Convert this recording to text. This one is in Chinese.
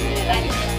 来。